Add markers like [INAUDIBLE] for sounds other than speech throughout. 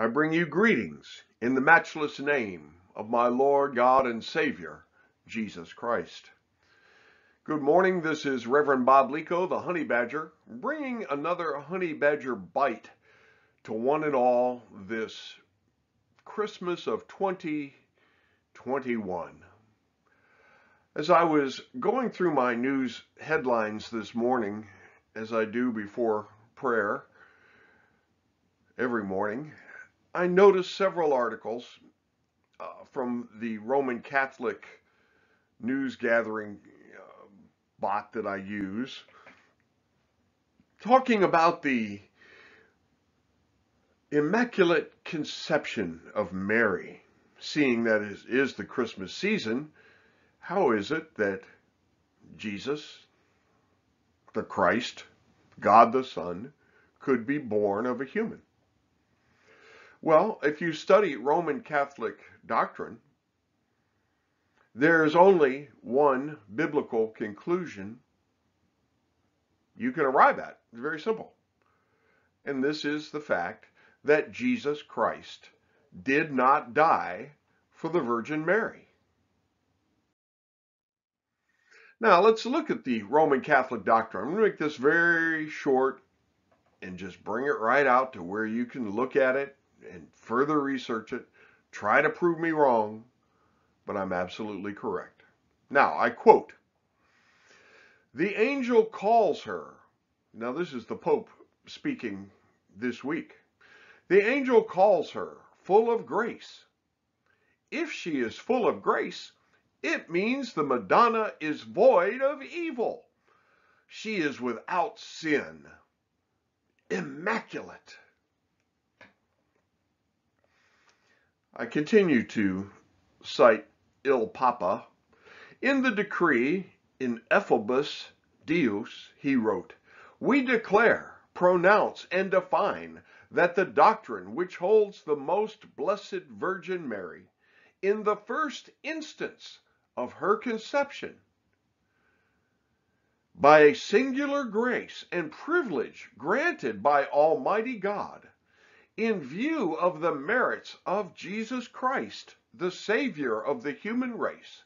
I bring you greetings in the matchless name of my Lord God and Savior, Jesus Christ. Good morning. This is Reverend Bob Lico, the Honey Badger, bringing another Honey Badger bite to one and all this Christmas of 2021. As I was going through my news headlines this morning, as I do before prayer every morning, I noticed several articles uh, from the Roman Catholic news gathering uh, bot that I use talking about the Immaculate Conception of Mary. Seeing that it is the Christmas season, how is it that Jesus, the Christ, God the Son, could be born of a human? Well, if you study Roman Catholic doctrine, there's only one biblical conclusion you can arrive at. It's very simple. And this is the fact that Jesus Christ did not die for the Virgin Mary. Now, let's look at the Roman Catholic doctrine. I'm going to make this very short and just bring it right out to where you can look at it and further research it. Try to prove me wrong, but I'm absolutely correct. Now, I quote The angel calls her. Now, this is the Pope speaking this week. The angel calls her full of grace. If she is full of grace, it means the Madonna is void of evil. She is without sin, immaculate. I continue to cite Il Papa. In the decree in Effibus Deus, he wrote, We declare, pronounce, and define that the doctrine which holds the most blessed Virgin Mary in the first instance of her conception by a singular grace and privilege granted by Almighty God in view of the merits of Jesus Christ, the Savior of the human race,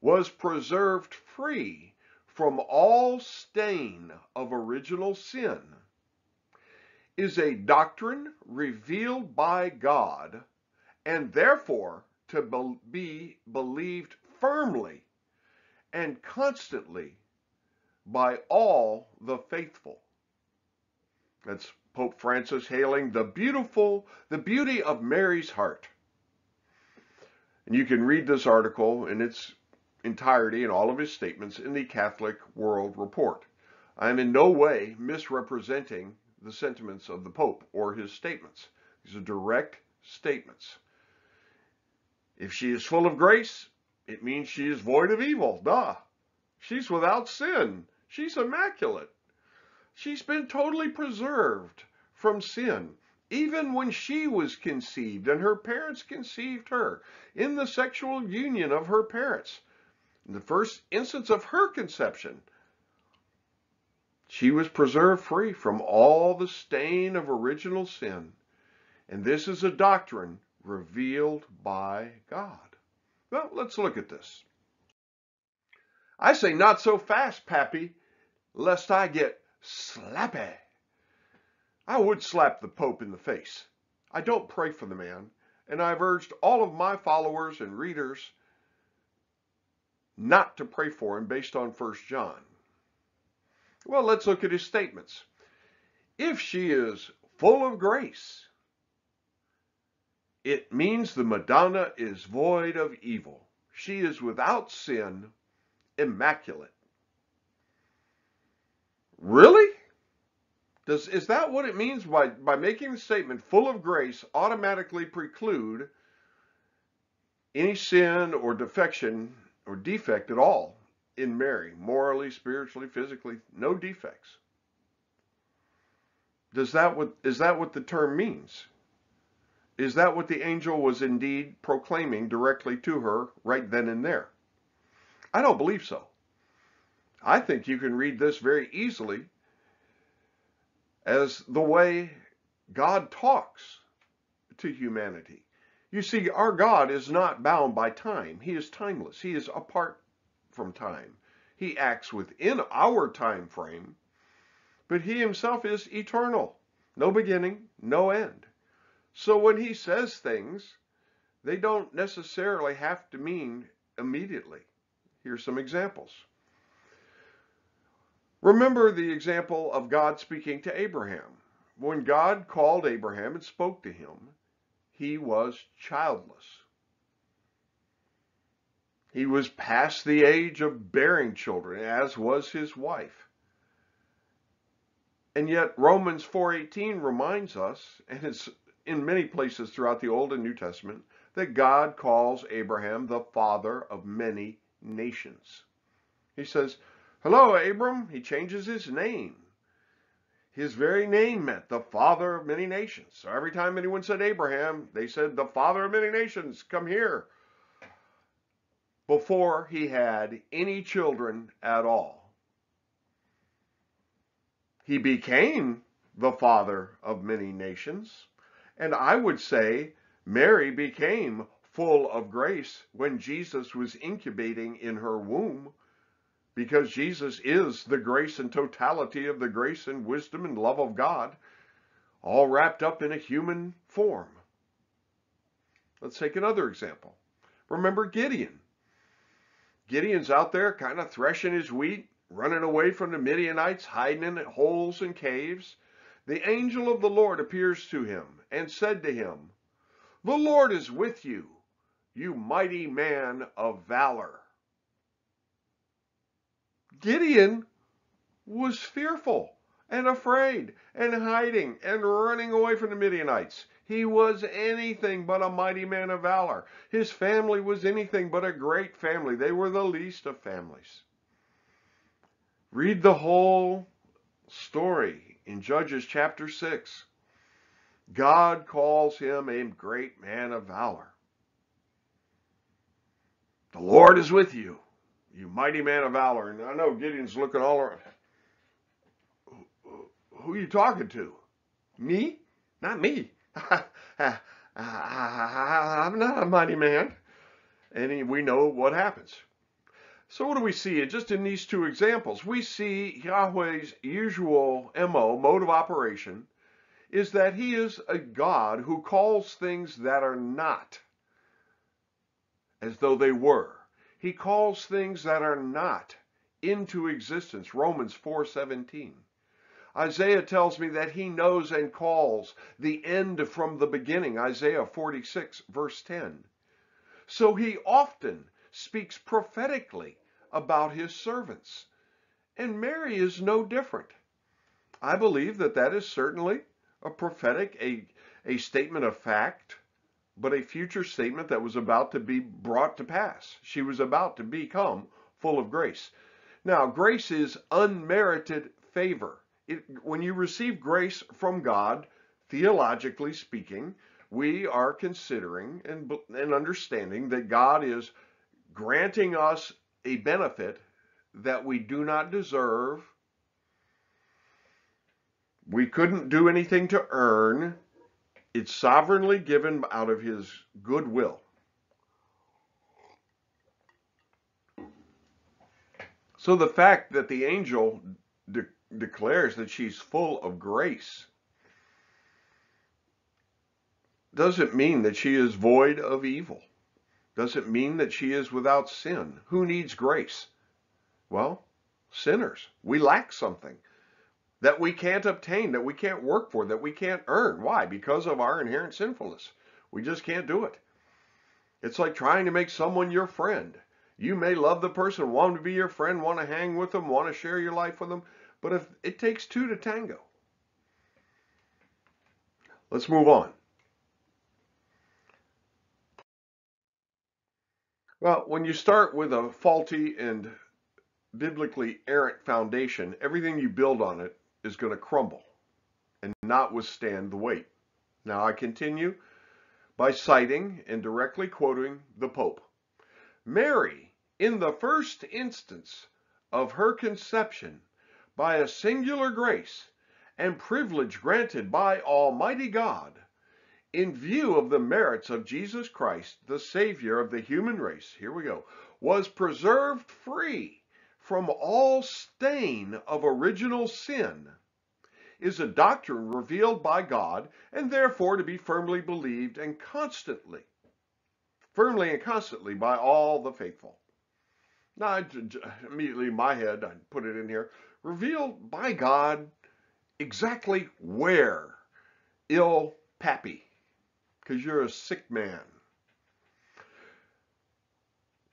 was preserved free from all stain of original sin is a doctrine revealed by God and therefore to be believed firmly and constantly by all the faithful. That's Pope Francis hailing the beautiful, the beauty of Mary's heart. And you can read this article in its entirety and all of his statements in the Catholic World Report. I am in no way misrepresenting the sentiments of the Pope or his statements. These are direct statements. If she is full of grace, it means she is void of evil. Duh. She's without sin. She's immaculate. She's been totally preserved from sin. Even when she was conceived and her parents conceived her in the sexual union of her parents, in the first instance of her conception, she was preserved free from all the stain of original sin. And this is a doctrine revealed by God. Well, let's look at this. I say, not so fast, Pappy, lest I get slappy. I would slap the Pope in the face. I don't pray for the man, and I've urged all of my followers and readers not to pray for him based on 1 John. Well, let's look at his statements. If she is full of grace, it means the Madonna is void of evil. She is without sin, immaculate. Really? Does, is that what it means by, by making the statement full of grace automatically preclude any sin or defection or defect at all? in Mary, morally, spiritually, physically, no defects. Does that what is that what the term means? Is that what the angel was indeed proclaiming directly to her right then and there? I don't believe so. I think you can read this very easily as the way God talks to humanity. You see, our God is not bound by time. He is timeless. He is apart from time. He acts within our time frame, but he himself is eternal. No beginning, no end. So when he says things, they don't necessarily have to mean immediately. Here's some examples. Remember the example of God speaking to Abraham. When God called Abraham and spoke to him, he was childless. He was past the age of bearing children, as was his wife. And yet Romans 4:18 reminds us, and it's in many places throughout the Old and New Testament, that God calls Abraham the father of many nations. He says, "Hello, Abram." He changes his name his very name meant the father of many nations. So every time anyone said Abraham, they said the father of many nations, come here. Before he had any children at all. He became the father of many nations. And I would say Mary became full of grace when Jesus was incubating in her womb because Jesus is the grace and totality of the grace and wisdom and love of God, all wrapped up in a human form. Let's take another example. Remember Gideon. Gideon's out there kind of threshing his wheat, running away from the Midianites, hiding in holes and caves. The angel of the Lord appears to him and said to him, The Lord is with you, you mighty man of valor. Gideon was fearful and afraid and hiding and running away from the Midianites. He was anything but a mighty man of valor. His family was anything but a great family. They were the least of families. Read the whole story in Judges chapter 6. God calls him a great man of valor. The Lord is with you you mighty man of valor. And I know Gideon's looking all around. Who are you talking to? Me? Not me. [LAUGHS] I'm not a mighty man. And we know what happens. So what do we see? Just in these two examples, we see Yahweh's usual MO, mode of operation, is that he is a God who calls things that are not as though they were. He calls things that are not into existence. Romans 4:17. Isaiah tells me that he knows and calls the end from the beginning. Isaiah 46 verse 10. So he often speaks prophetically about his servants. And Mary is no different. I believe that that is certainly a prophetic, a, a statement of fact but a future statement that was about to be brought to pass. She was about to become full of grace. Now, grace is unmerited favor. It, when you receive grace from God, theologically speaking, we are considering and, and understanding that God is granting us a benefit that we do not deserve. We couldn't do anything to earn. It's sovereignly given out of his goodwill. So the fact that the angel de declares that she's full of grace doesn't mean that she is void of evil. Doesn't mean that she is without sin. Who needs grace? Well, sinners. We lack something that we can't obtain, that we can't work for, that we can't earn. Why? Because of our inherent sinfulness. We just can't do it. It's like trying to make someone your friend. You may love the person, want to be your friend, want to hang with them, want to share your life with them, but if it takes two to tango. Let's move on. Well, when you start with a faulty and biblically errant foundation, everything you build on it is going to crumble and not withstand the weight. Now I continue by citing and directly quoting the Pope. Mary, in the first instance of her conception, by a singular grace and privilege granted by Almighty God, in view of the merits of Jesus Christ, the Savior of the human race, here we go, was preserved free from all stain of original sin, is a doctrine revealed by God and therefore to be firmly believed and constantly, firmly and constantly by all the faithful. Now, I, immediately in my head, I put it in here, revealed by God exactly where ill pappy because you're a sick man.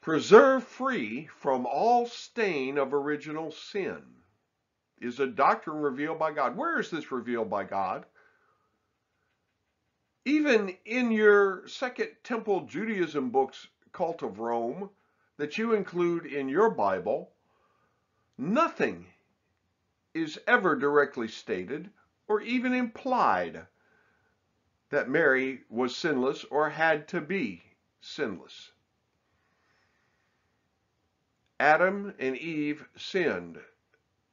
Preserve free from all stain of original sin is a doctrine revealed by God. Where is this revealed by God? Even in your Second Temple Judaism books, Cult of Rome, that you include in your Bible, nothing is ever directly stated or even implied that Mary was sinless or had to be sinless. Adam and Eve sinned,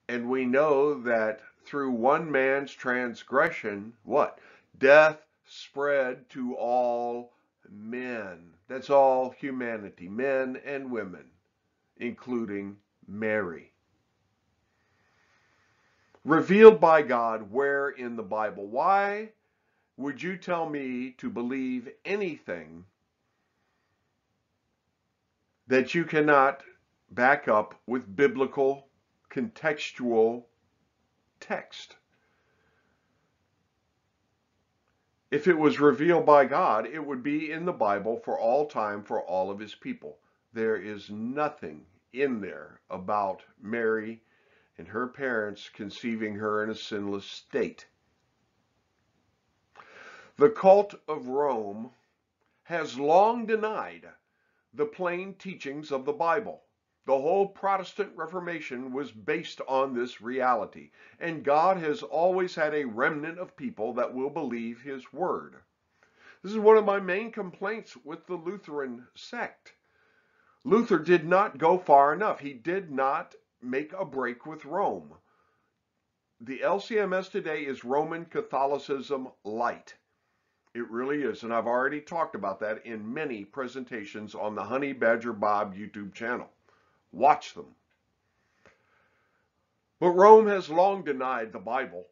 and we know that through one man's transgression, what? Death spread to all men. That's all humanity, men and women, including Mary. Revealed by God where in the Bible? Why would you tell me to believe anything that you cannot back up with biblical contextual text? If it was revealed by God, it would be in the Bible for all time for all of his people. There is nothing in there about Mary and her parents conceiving her in a sinless state. The cult of Rome has long denied the plain teachings of the Bible. The whole Protestant Reformation was based on this reality, and God has always had a remnant of people that will believe his word. This is one of my main complaints with the Lutheran sect. Luther did not go far enough. He did not make a break with Rome. The LCMS today is Roman Catholicism light. It really is, and I've already talked about that in many presentations on the Honey Badger Bob YouTube channel. Watch them. But Rome has long denied the Bible,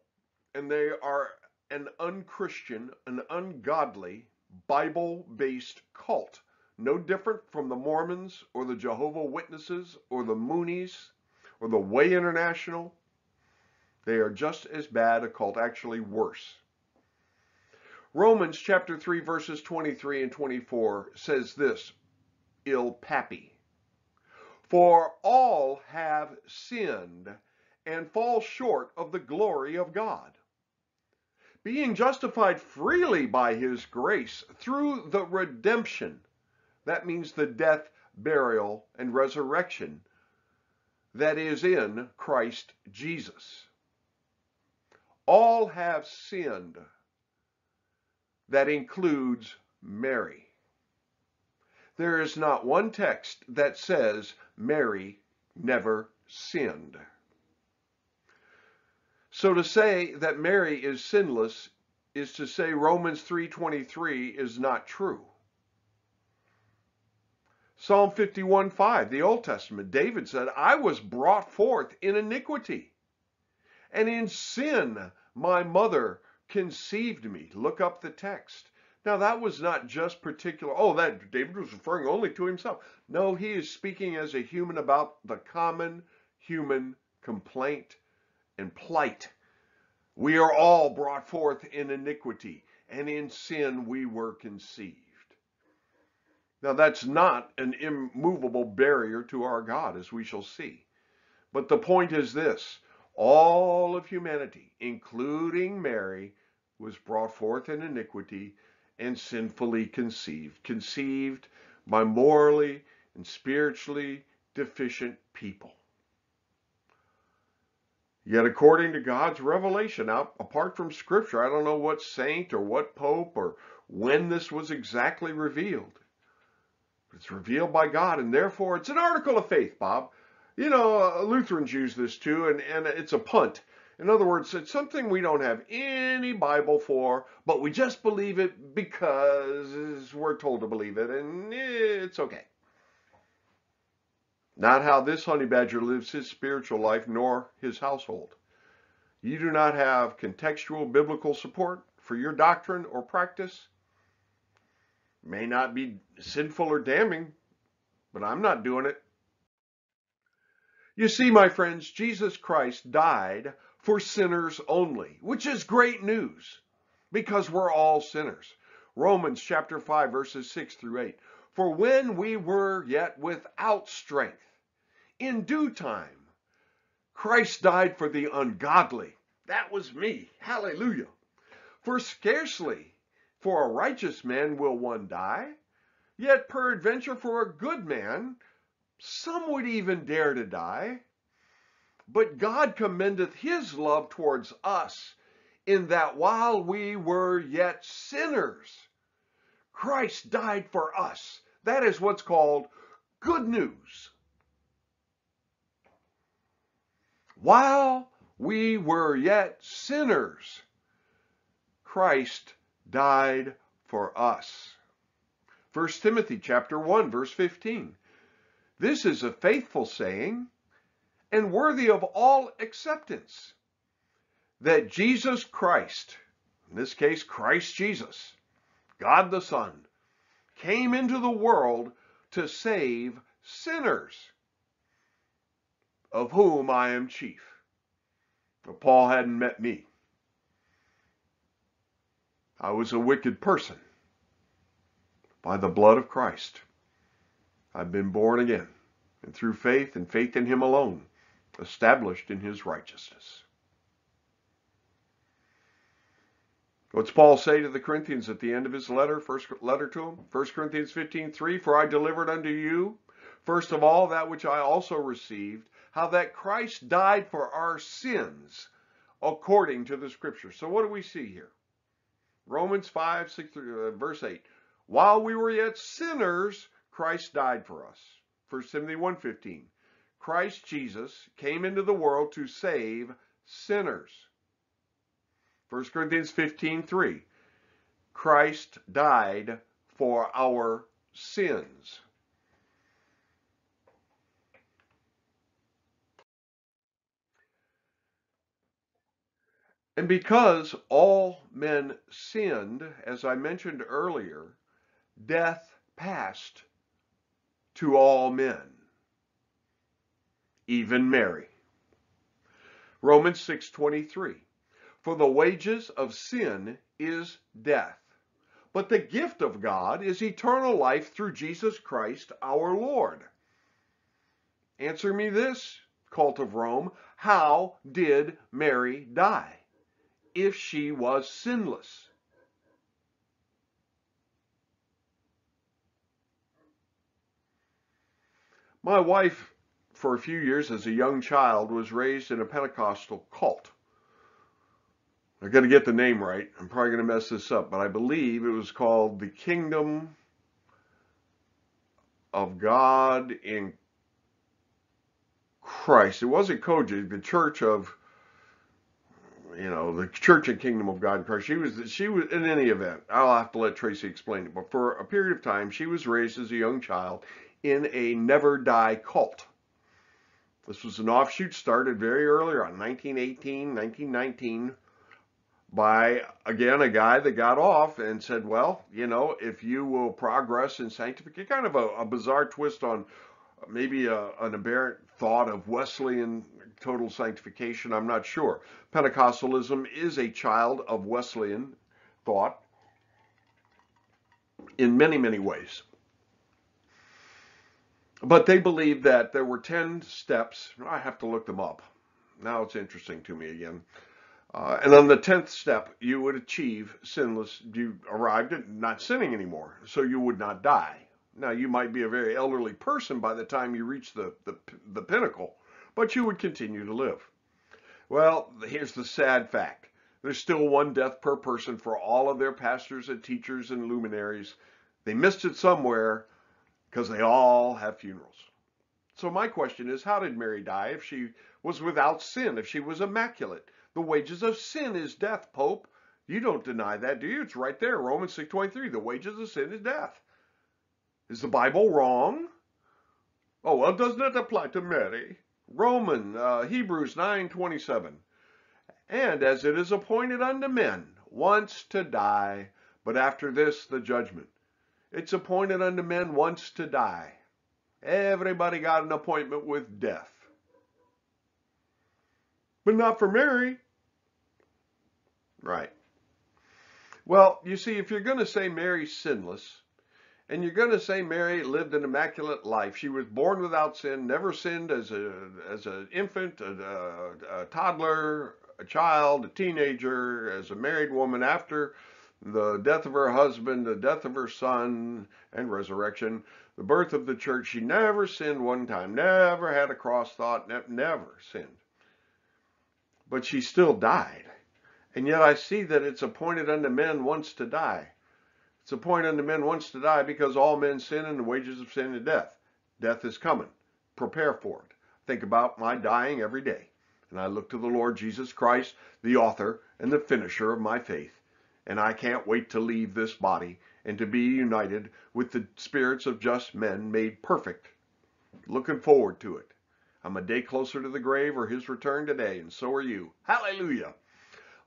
and they are an unchristian, an ungodly, Bible-based cult, no different from the Mormons or the Jehovah Witnesses or the Moonies or the Way International. They are just as bad a cult, actually worse. Romans chapter 3 verses 23 and 24 says this, il papi. For all have sinned and fall short of the glory of God. Being justified freely by his grace through the redemption, that means the death, burial, and resurrection that is in Christ Jesus. All have sinned that includes Mary. There is not one text that says Mary never sinned. So to say that Mary is sinless is to say Romans 3.23 is not true. Psalm 51.5, the Old Testament, David said, I was brought forth in iniquity, and in sin my mother conceived me. Look up the text. Now that was not just particular, oh, that David was referring only to himself. No, he is speaking as a human about the common human complaint and plight. We are all brought forth in iniquity, and in sin we were conceived. Now that's not an immovable barrier to our God, as we shall see. But the point is this, all of humanity, including Mary, was brought forth in iniquity and sinfully conceived, conceived by morally and spiritually deficient people. Yet according to God's revelation, out apart from scripture, I don't know what saint or what pope or when this was exactly revealed. It's revealed by God, and therefore it's an article of faith, Bob. You know, uh, Lutherans use this too, and, and it's a punt. In other words, it's something we don't have any Bible for, but we just believe it because we're told to believe it, and it's okay. Not how this honey badger lives his spiritual life, nor his household. You do not have contextual biblical support for your doctrine or practice. May not be sinful or damning, but I'm not doing it. You see, my friends, Jesus Christ died for sinners only, which is great news because we're all sinners. Romans chapter 5 verses 6 through 8. For when we were yet without strength, in due time, Christ died for the ungodly. That was me. Hallelujah. For scarcely for a righteous man will one die, yet peradventure for a good man some would even dare to die. But God commendeth his love towards us in that while we were yet sinners, Christ died for us. That is what's called good news. While we were yet sinners, Christ died for us. 1 Timothy chapter 1 verse 15. This is a faithful saying and worthy of all acceptance that Jesus Christ, in this case, Christ Jesus, God the Son, came into the world to save sinners, of whom I am chief. But Paul hadn't met me. I was a wicked person. By the blood of Christ, I've been born again, and through faith and faith in him alone, established in his righteousness. What's Paul say to the Corinthians at the end of his letter, first letter to them? 1 Corinthians 15, 3, For I delivered unto you, first of all, that which I also received, how that Christ died for our sins according to the scripture. So what do we see here? Romans 5, 6, uh, verse 8. While we were yet sinners, Christ died for us. 1 Timothy 1.15. Christ Jesus came into the world to save sinners. 1 Corinthians 15.3. Christ died for our sins. And because all men sinned, as I mentioned earlier, death passed to all men, even Mary. Romans 6:23 For the wages of sin is death, but the gift of God is eternal life through Jesus Christ our Lord. Answer me this, cult of Rome, how did Mary die? if she was sinless. My wife, for a few years as a young child, was raised in a Pentecostal cult. I got to get the name right. I'm probably going to mess this up, but I believe it was called the Kingdom of God in Christ. It wasn't COGIC, the Church of you know, the Church and Kingdom of God in Christ. She was, she was, in any event, I'll have to let Tracy explain it, but for a period of time, she was raised as a young child in a never die cult. This was an offshoot started very early on, 1918, 1919, by, again, a guy that got off and said, well, you know, if you will progress in sanctification, kind of a, a bizarre twist on maybe a, an aberrant thought of Wesleyan total sanctification, I'm not sure. Pentecostalism is a child of Wesleyan thought in many, many ways. But they believe that there were 10 steps. I have to look them up. Now it's interesting to me again. Uh, and on the 10th step, you would achieve sinless, you arrived at not sinning anymore, so you would not die. Now, you might be a very elderly person by the time you reach the, the, the pinnacle, but you would continue to live. Well, here's the sad fact. There's still one death per person for all of their pastors and teachers and luminaries. They missed it somewhere because they all have funerals. So my question is, how did Mary die if she was without sin, if she was immaculate? The wages of sin is death, Pope. You don't deny that, do you? It's right there, Romans 6.23. The wages of sin is death. Is the Bible wrong? Oh, well, doesn't it apply to Mary? Roman, uh, Hebrews 9.27. And as it is appointed unto men once to die, but after this the judgment. It's appointed unto men once to die. Everybody got an appointment with death. But not for Mary. Right. Well, you see, if you're going to say Mary's sinless, and you're going to say Mary lived an immaculate life. She was born without sin, never sinned as a as an infant, a, a, a, toddler, a child, a teenager, as a married woman after the death of her husband, the death of her son, and resurrection, the birth of the church. She never sinned one time, never had a cross thought, ne never sinned. But she still died. And yet I see that it's appointed unto men once to die. It's appointed unto men once to die because all men sin and the wages of sin is death. Death is coming. Prepare for it. Think about my dying every day. And I look to the Lord Jesus Christ, the author and the finisher of my faith. And I can't wait to leave this body and to be united with the spirits of just men made perfect. Looking forward to it. I'm a day closer to the grave or his return today, and so are you. Hallelujah.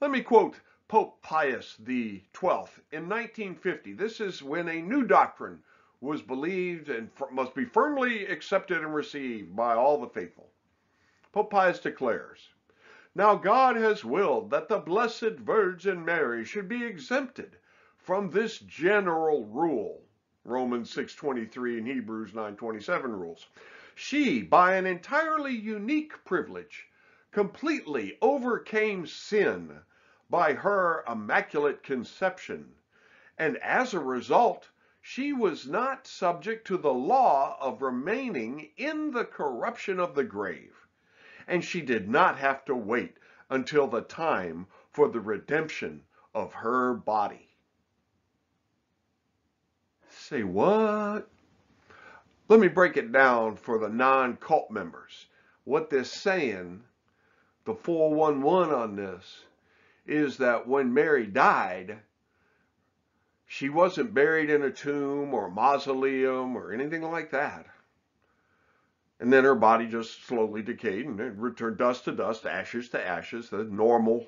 Let me quote Pope Pius XII in 1950. This is when a new doctrine was believed and must be firmly accepted and received by all the faithful. Pope Pius declares, Now God has willed that the Blessed Virgin Mary should be exempted from this general rule. Romans 6.23 and Hebrews 9.27 rules. She, by an entirely unique privilege, completely overcame sin by her immaculate conception. And as a result, she was not subject to the law of remaining in the corruption of the grave. And she did not have to wait until the time for the redemption of her body. Say what? Let me break it down for the non-cult members. What they're saying, the 411 on this, is that when Mary died, she wasn't buried in a tomb or a mausoleum or anything like that. And then her body just slowly decayed and it returned dust to dust, ashes to ashes, the normal.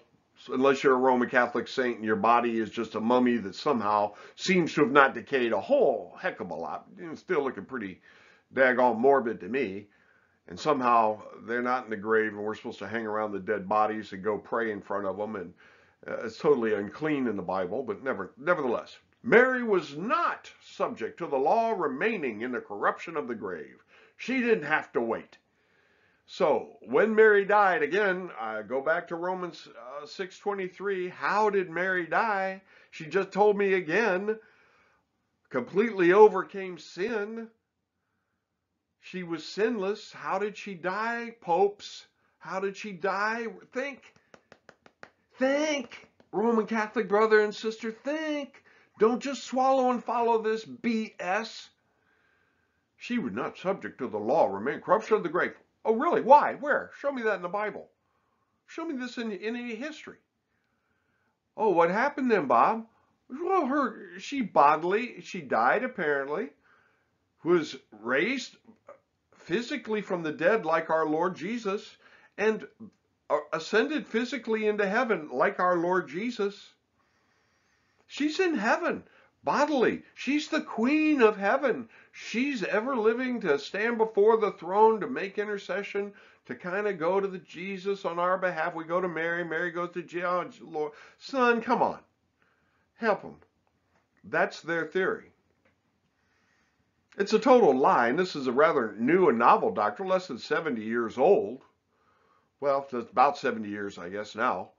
Unless you're a Roman Catholic saint and your body is just a mummy that somehow seems to have not decayed a whole heck of a lot. It's still looking pretty daggone morbid to me and somehow they're not in the grave and we're supposed to hang around the dead bodies and go pray in front of them and uh, it's totally unclean in the Bible, but never, nevertheless, Mary was not subject to the law remaining in the corruption of the grave. She didn't have to wait. So when Mary died, again, I go back to Romans uh, 6.23. How did Mary die? She just told me again, completely overcame sin she was sinless. How did she die, popes? How did she die? Think. Think. Roman Catholic brother and sister, think. Don't just swallow and follow this BS. She was not subject to the law, remain corruption of the grave. Oh, really? Why? Where? Show me that in the Bible. Show me this in, in any history. Oh, what happened then, Bob? Well, her, she bodily, she died apparently, was raised physically from the dead like our Lord Jesus and uh, ascended physically into heaven like our Lord Jesus. She's in heaven bodily. She's the queen of heaven. She's ever living to stand before the throne to make intercession, to kind of go to the Jesus on our behalf. We go to Mary. Mary goes to Jesus. Lord, son, come on. Help them. That's their theory. It's a total lie, and this is a rather new and novel doctrine, less than 70 years old. Well, it's about 70 years, I guess, now.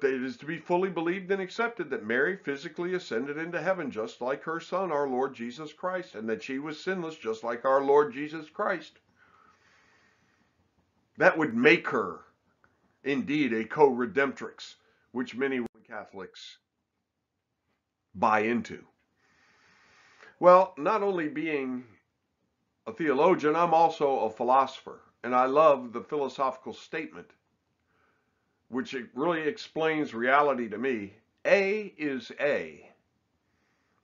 But it is to be fully believed and accepted that Mary physically ascended into heaven just like her son, our Lord Jesus Christ, and that she was sinless just like our Lord Jesus Christ. That would make her indeed a co-redemptrix, which many Catholics buy into. Well, not only being a theologian, I'm also a philosopher, and I love the philosophical statement which really explains reality to me, A is A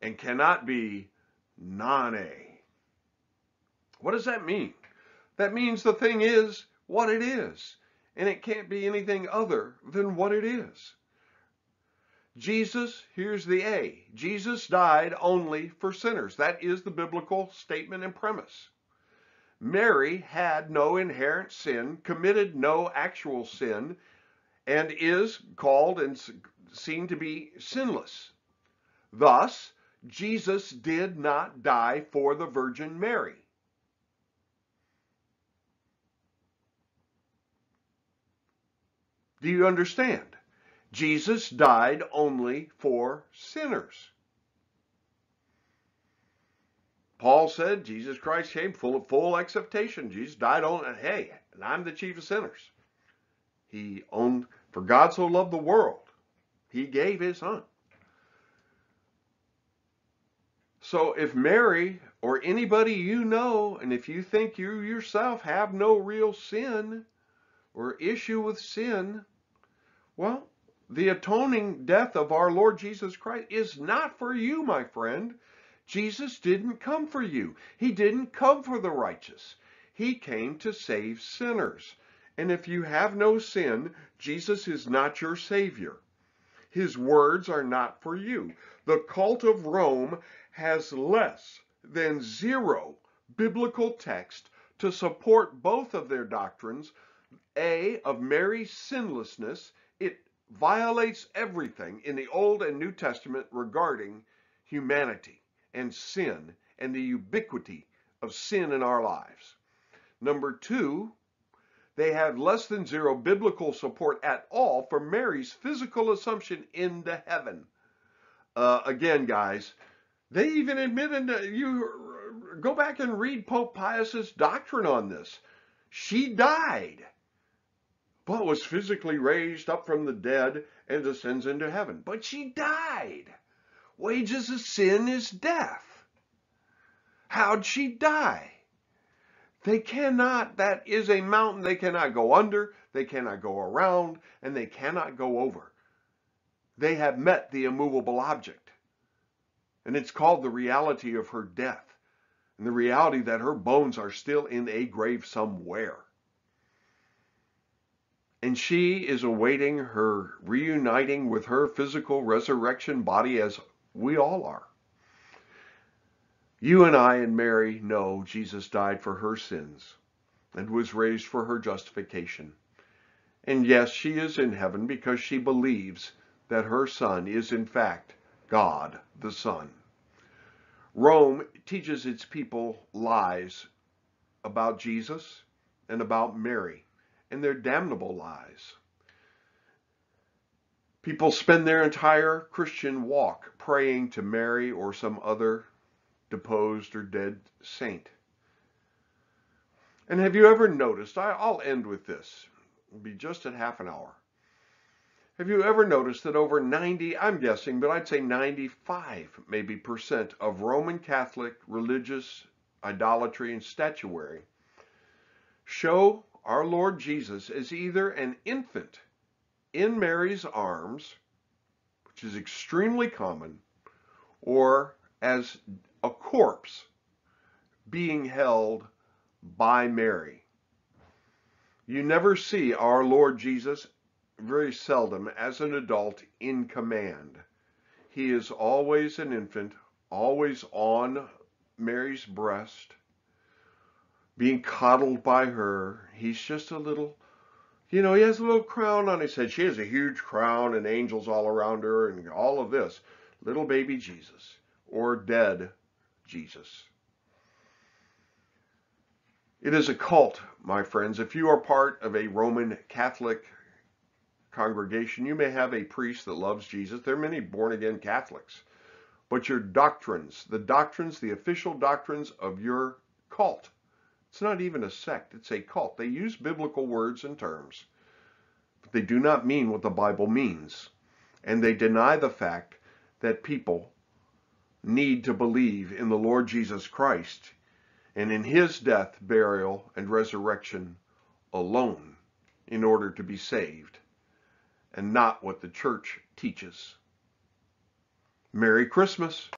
and cannot be non-A. What does that mean? That means the thing is what it is, and it can't be anything other than what it is. Jesus, here's the A. Jesus died only for sinners. That is the biblical statement and premise. Mary had no inherent sin, committed no actual sin, and is called and seen to be sinless. Thus, Jesus did not die for the Virgin Mary. Do you understand? Jesus died only for sinners. Paul said Jesus Christ came full of full acceptation. Jesus died on, hey, and I'm the chief of sinners. He owned, for God so loved the world, he gave his son. So if Mary or anybody you know, and if you think you yourself have no real sin or issue with sin, well, the atoning death of our Lord Jesus Christ is not for you, my friend. Jesus didn't come for you. He didn't come for the righteous. He came to save sinners. And if you have no sin, Jesus is not your Savior. His words are not for you. The cult of Rome has less than zero biblical text to support both of their doctrines, A, of Mary's sinlessness, it violates everything in the Old and New Testament regarding humanity and sin and the ubiquity of sin in our lives. Number two, they have less than zero biblical support at all for Mary's physical assumption into heaven. Uh, again, guys, they even admitted that you go back and read Pope Pius's doctrine on this. She died but was physically raised up from the dead and ascends into heaven. But she died. Wages of sin is death. How'd she die? They cannot, that is a mountain they cannot go under, they cannot go around, and they cannot go over. They have met the immovable object. And it's called the reality of her death, and the reality that her bones are still in a grave somewhere and she is awaiting her reuniting with her physical resurrection body as we all are. You and I and Mary know Jesus died for her sins and was raised for her justification. And yes, she is in heaven because she believes that her son is in fact God the Son. Rome teaches its people lies about Jesus and about Mary and their damnable lies. People spend their entire Christian walk praying to Mary or some other deposed or dead saint. And have you ever noticed, I'll end with this, It'll be just at half an hour. Have you ever noticed that over 90, I'm guessing, but I'd say 95 maybe percent of Roman Catholic religious idolatry and statuary show our Lord Jesus as either an infant in Mary's arms, which is extremely common, or as a corpse being held by Mary. You never see our Lord Jesus very seldom as an adult in command. He is always an infant, always on Mary's breast, being coddled by her. He's just a little, you know, he has a little crown on his head. She has a huge crown and angels all around her and all of this. Little baby Jesus or dead Jesus. It is a cult, my friends. If you are part of a Roman Catholic congregation, you may have a priest that loves Jesus. There are many born again Catholics. But your doctrines, the doctrines, the official doctrines of your cult, it's not even a sect, it's a cult. They use biblical words and terms, but they do not mean what the Bible means. And they deny the fact that people need to believe in the Lord Jesus Christ and in his death, burial, and resurrection alone in order to be saved. and not what the church teaches. Merry Christmas.